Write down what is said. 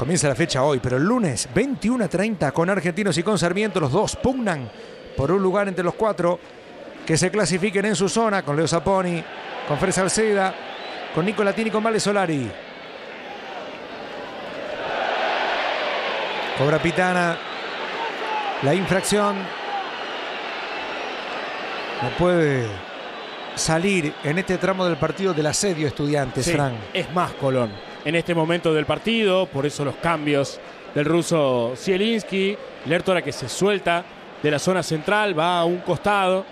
Comienza la fecha hoy, pero el lunes 21 a 30 con Argentinos y con Sarmiento, los dos pugnan por un lugar entre los cuatro que se clasifiquen en su zona con Leo Zaponi, con Fred Salceda, con Nico Latini y con Vale Solari. Cobra Pitana. La infracción no puede salir en este tramo del partido del asedio estudiantes, Sí, Fran. Es más Colón en este momento del partido, por eso los cambios del ruso Zielinski. Lertora que se suelta de la zona central, va a un costado